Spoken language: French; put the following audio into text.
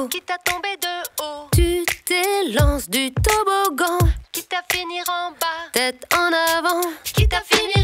haut. Quitte à tomber de haut. Tu t'élances du toboggan. Quitte à finir en bas. Tête en avant. Quitte à finir.